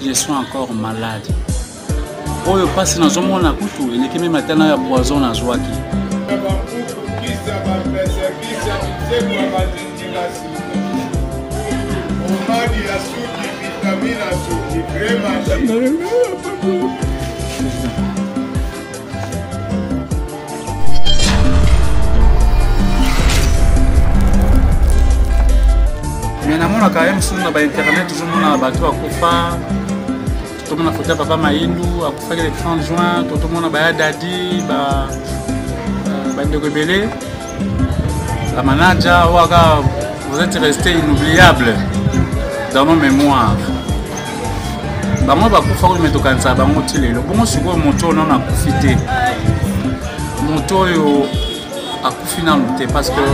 je suis encore malade oyo mpasi nazomona kutu eleki meme ata nayo ya poison nazwaki Thank you. mais namonaka ye mosusu na bainternet toujours mona bato bakufa tomona foto ya papa mayindu akufaki le 30 juin to tomona baya dadi bandeko ebele La manaja waka vous êtes resté inoubliable dans nos mémoires bango bakufa oyo me tokanisa bango ti lelo bongo sikoyo moto oyo nano akufi te moto oyo akufi nano te parce que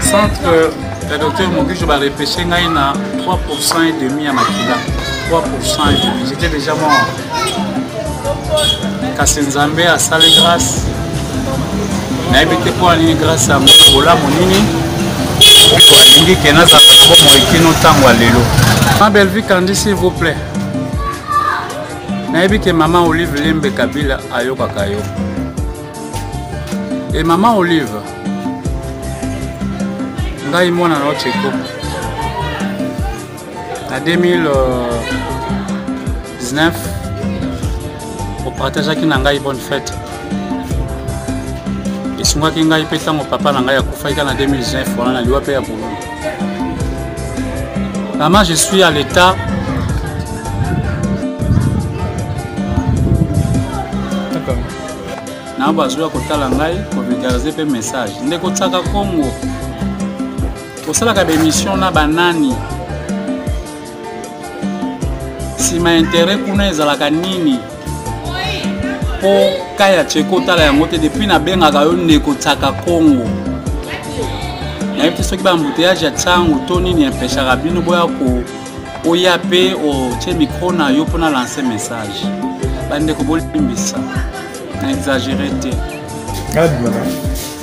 centre ya docteur mogijo barepeshe ngai na 3 pourcent et demi ya makila 3 pourcent et demi j'étais déjà mort kasi nzambe asali grâce nayebi te mpo na nini grâce yango na bolamu nini oyo alingi ke nazala na bomoi kino ntango ya lelo ma bellevie kandi s'il vous plaît nayebi ke mama olive lembe kabila ayokaka yo e mama olive ngai mwana na yo cheko na 2019 opartageaki na ngai bonne fête esungaki ngai mpe ntango papa na ngai akufaki kaka na 2019 wana na liwa mpe ya bulu mama je suis à l'état na bazoya kotala ngai kovulgarize mpe message ndeko tsaka kongo osalaka bemission na banani nsima ya interet kuna ezalaka nini mpo kai ya cheko otala yango te depuis nabengaka yo ndeko tsaka kongo nayebi te soki baembouteillage ya ntango to nini empeshaka bino boya ko oya mpe otie mikro na yo mpo na lance message bandeko bolimbisa na exagere te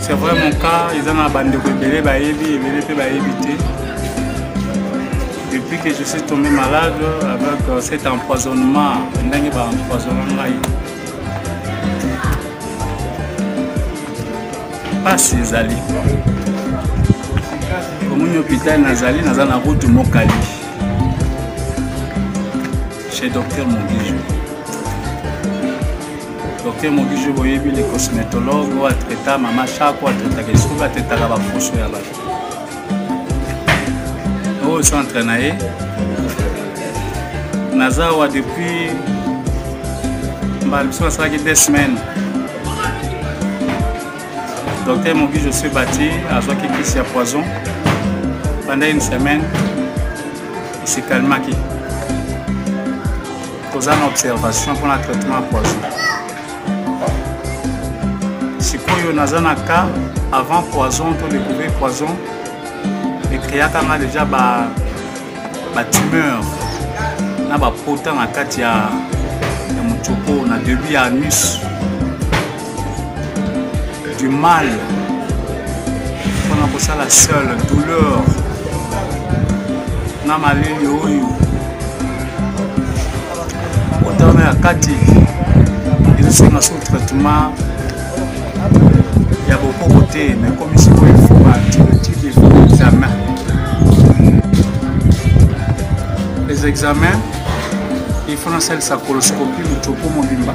c'est vrai mon cas eza na bandeko ebele bayebi ebele mpe bayebi te depuis que je suis tombé malade avec euh, cet empoisonnement ndenge baempoisonna ngai mpasi ezali omoni hôpital nazali naza na route mokali chez Docteur Mogijo. Docteur Mogijo boyebi le cosmétologue oyo atraita mama shako atraitaka esuki atraitaka baposo ya bato oyo oh, centre na ye naza awa depuis mbala biso nasalaki deux semaines docteur Mogijo se bati azwaki kisi ya poison pendant une semaine il se calmaki toza na observation mpo na traitement ya poison sikoyo naza na cas avant poison to découvrir poison ecreaka nga déjà ba batumeur na bapota na kati ya, ya motoko na debut ya anus du mal mpona kosala seul douleur na maleli oyo otana ya kati ezosenga so traitement ya bokoko te mais komi sikoyo ifo baantibiotique ifo examen les examens ifo nasalisa coloscopie motopo mobimba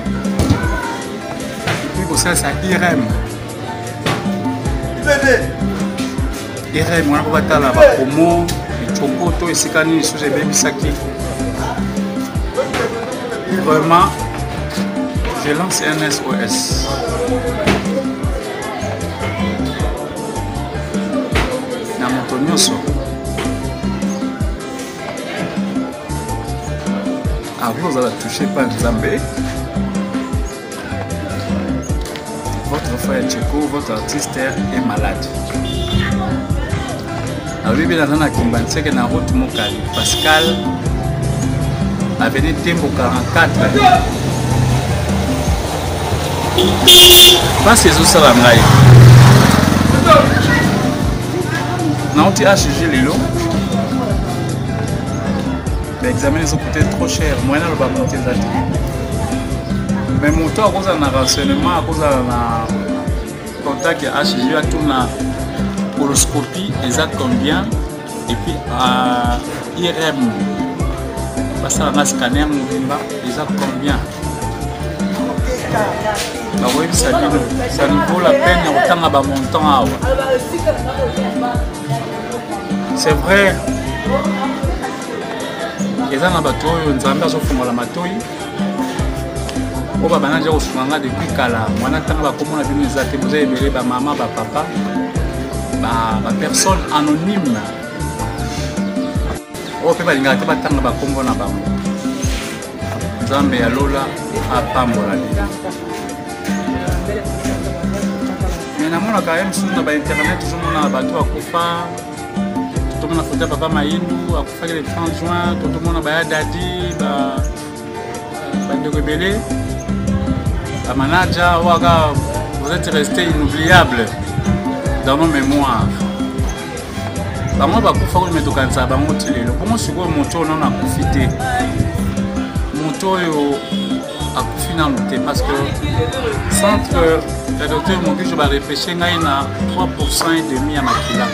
epuis kosalisa irm irm wana po batala bakomo ecoko to esika nini lisusu ebebisaki vraiment je lance un sos na moto nyonso Avant ozala touché par Nzambe, votre frère Tcheko, votre artiste est malade. alobi naza na kimbaniseke na route mokali pascal avenue tembo 44 mpasi ezosala ngai nauti hg lelo ba examen ezo coûte trop cher moyen aloba moto eza te mais moto akozala na renseignement akozala na contact ya hg atuna coloscopie eza combien epuis uh, irm basala na scanner mobimba eza combien bakoyebisa bino ça ne vaut la peine ya kotanga bamontant awa c'est vrai eza na bato oyo nzambe azofungola matoi oyo babanda nja kosunga nga depuis kala mwana ntango bakomona bino eza te boza ebele bamama bapapa bapersone anonyme oyo mpe balingaka te batanga bakombo na bango nzambe ya lola apambola bino me namonaka ye mosusu na bainternet tozomona bato akufa tomona foto ya papa mayindu akufaki le 30 juin to tomona baya dadi bandeko ebele bamanaja waka vous êtes resté inoubliable dans nos mémoires bango bakufa oyo metokanisa bango ti lelo bongo sikoyo moto oyo nano akufi te moto oyo akufi nano te parce que centre ya docteur mokijo barefleche ngai na 3 pourcent et demi ya makila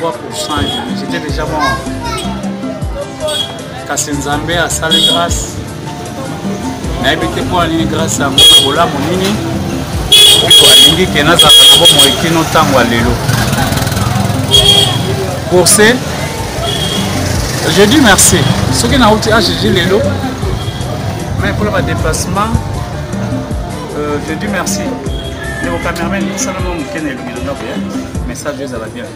3 pourcent et demi j'étais déjà mort kasi nzambe asali grâce nayebi te mpo na nini grâce yango na bolamu nini oyo alingi ke nazala na bomoi kino ntango ya lelo course je dis merci soki nauti hg lelo mais mpo na badeplacement euh, je dis merci ndeko cameraman esalama moke na elongi na ndako ya message ezala bien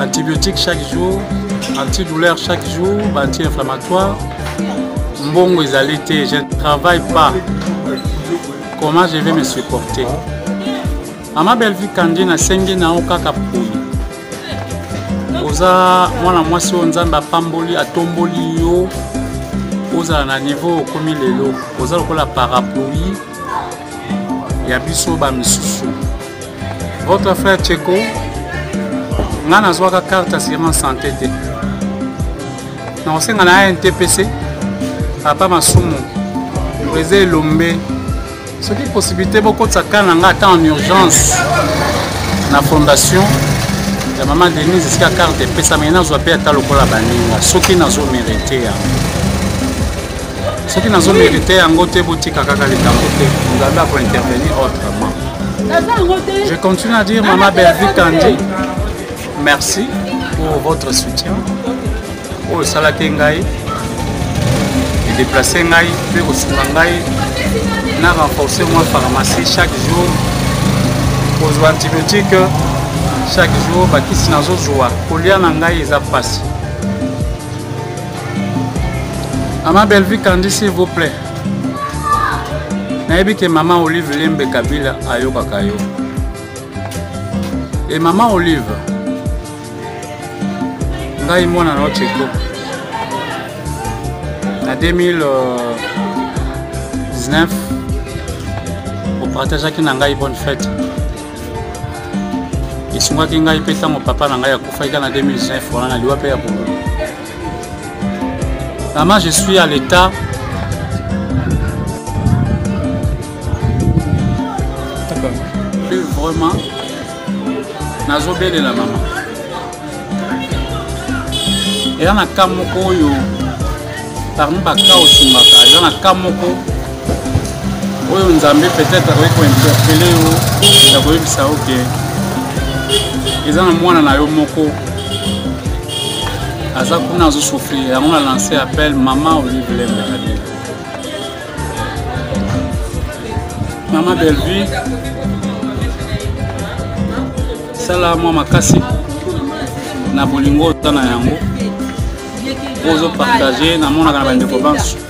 antibiotique chaque jour antidouleur chaque jour anti inflammatoire mbongo ezali te je ne travaille pas comment je vais me supporter mama bellevue kandi nasengi na yo kaka poni oza mwana mwasi oyo nzambe apamboli atomboli yo ozala na niveau okomi lelo oza lokola parapluie ya biso bamisusu votre frère cheko nga nazwaka carte assurance santé te nakosenga na antpc papa masumu eza elombe soki possibilité bokotisa kar na nga ata en urgence na fondation ya mama denise esika carte epesamaki nazwa mpe ata lokola baninga soki nazo merite yango soki nazo merite yango te botika kaka likambo te nzambe ako intervenir autrement je continue à dire mama bellevue kandi merci pour votre soutien oyo esalaki ngai edeplace ngai mpe kosunga ngai na renforce mwa pharmacie chaque jour kozwa antibiotique chaque jour bakisi nazozwa kolia na ngai eza mpasi Maman Bellevue Candy, s'il vous plaît. nayebi ke mama olive lembe kabila ayokaka yo e mama olive ngai mwana na oteko na 2019 euh, opartageaki na ngai bonne fête esungaki ngai mpe ntango papa na ngai akufaki ka na 2019 wana na liwa mpe ya bolo Maman, je suis à l'état. Vraiment, nazobelela mama eza na ka moko oyo parmi baka osungaka eza na ka moko oyo nzambe peut-être akoki kointerpele yo ya koyebisa yo ke eza na mwana na yo moko aza kuna azosouffrir yango na lance appel mama olive lembe kabila mama bellevue sala mwa makasi na bolingo oza na yango ozopartage namonaka na bandeko banso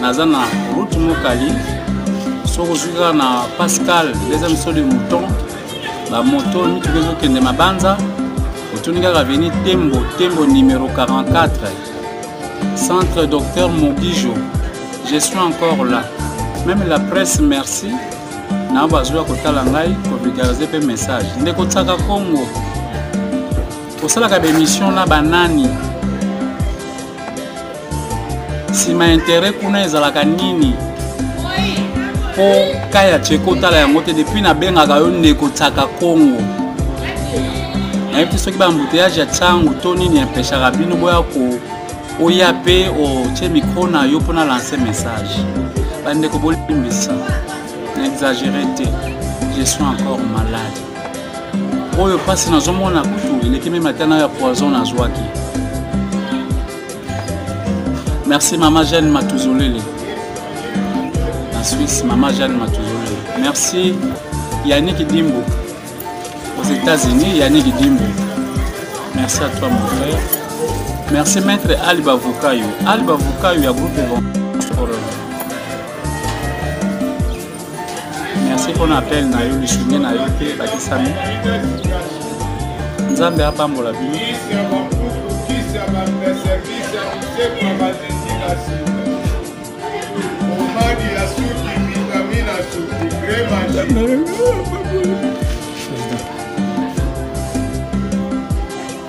naza na route mokali soki ozwi kaka na pascal deuxième so de mouton bamoto mituka ezokende mabanza otuni kaka veni tembo tembo numero 44 centre docteur mogijo je suis encore là meme la presse merci na bazwi ya kotala ngai kovigarze mpe message ndeko tsaka kongo osalaka baemission na banani nsima ya intere kuna ezalaka nini mpo ka ya cheko otala yango te depuis nabengaka yo ndeko tsaka kongo nayebi te soki baembouteillage ya ntango to nini empeshaka bino boya ko oya mpe otye mikro na yo mpo na lancer message bandeko bolimbisa na exagere te je suis encore malade oyo mpasi nazomona kutu eleki meme ata nayo ya poison nazwaki merci mama jeanne matuzolele na suisse mama jeanne matuzolele merci yannick dimbo aux états-unis yannick dimbo merci à toi mon frère merci maître alba vokayo alba vokayo ya groupe merci mpona appel na yo lisungi na yo te ebakisami nzambe apambola bino omadi ya suki vitamine ya suki kremai